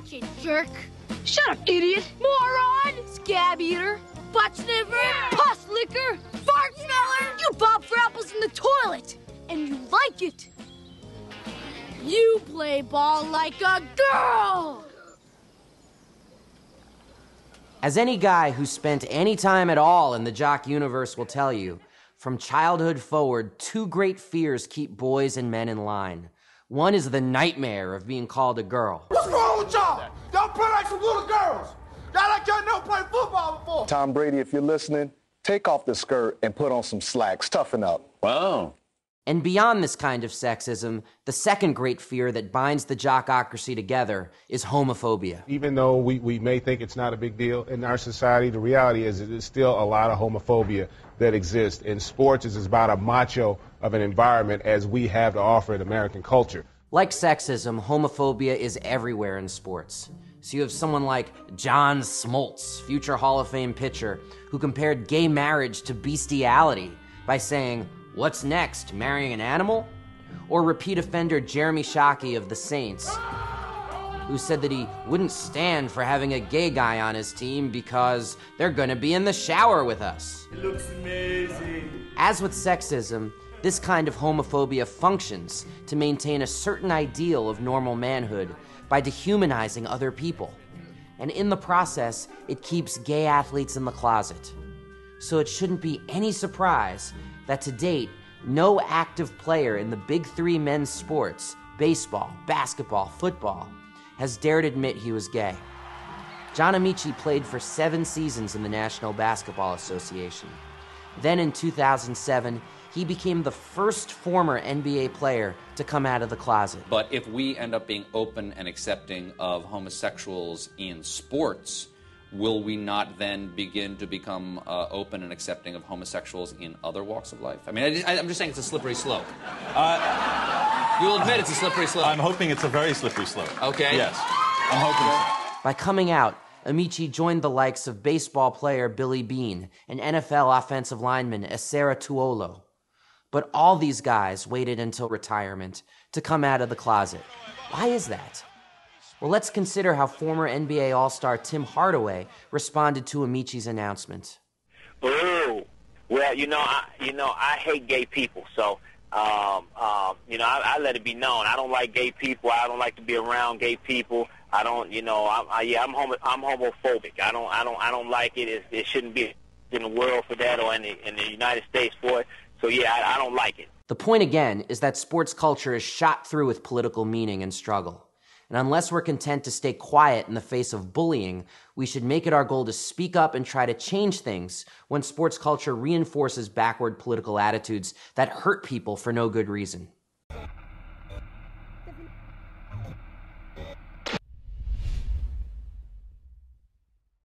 Watch it, jerk. Shut up, idiot. Moron. Scab eater. Butt sniffer. Yeah. Pus licker. Fart smeller. You bob for apples in the toilet. And you like it. You play ball like a girl. As any guy who spent any time at all in the jock universe will tell you, from childhood forward, two great fears keep boys and men in line. One is the nightmare of being called a girl. What's wrong with y'all? Y'all play like some little girls. Y'all like y'all never played football before. Tom Brady, if you're listening, take off the skirt and put on some slacks. Toughen up. Wow. And beyond this kind of sexism, the second great fear that binds the jockocracy together is homophobia. Even though we, we may think it's not a big deal in our society, the reality is there's still a lot of homophobia that exists. In sports, it's about a macho of an environment as we have to offer in American culture. Like sexism, homophobia is everywhere in sports. So you have someone like John Smoltz, future Hall of Fame pitcher, who compared gay marriage to bestiality by saying, What's next? Marrying an animal? Or repeat offender Jeremy Shockey of the Saints, who said that he wouldn't stand for having a gay guy on his team because they're gonna be in the shower with us. It looks amazing. As with sexism, this kind of homophobia functions to maintain a certain ideal of normal manhood by dehumanizing other people. And in the process, it keeps gay athletes in the closet. So it shouldn't be any surprise that to date, no active player in the big three men's sports baseball, basketball, football has dared admit he was gay. John Amaechi played for seven seasons in the National Basketball Association. Then in 2007, he became the first former NBA player to come out of the closet. But if we end up being open and accepting of homosexuals in sports, will we not then begin to become uh, open and accepting of homosexuals in other walks of life? I mean, I, am just saying it's a slippery slope. Uh, You'll admit it's a slippery slope. I'm hoping it's a very slippery slope. Okay. Yes. I'm hoping so. By coming out, Amaechi joined the likes of baseball player Billy Bean and NFL offensive lineman Esera Tuaolo. But all these guys waited until retirement to come out of the closet. Why is that? Well, let's consider how former NBA All Star Tim Hardaway responded to Amaechi's announcement. Ooh, well, you know, I, you know, I hate gay people, so um, um, you know, I, I let it be known. I don't like gay people. I don't like to be around gay people. I don't, you know, I, I, yeah, I'm homo, I'm homophobic. I don't, I don't, I don't like it. It, it shouldn't be in the world for that or in the, in the United States for it. So yeah, I, I don't like it. The point again is that sports culture is shot through with political meaning and struggle. And unless we're content to stay quiet in the face of bullying, we should make it our goal to speak up and try to change things when sports culture reinforces backward political attitudes that hurt people for no good reason.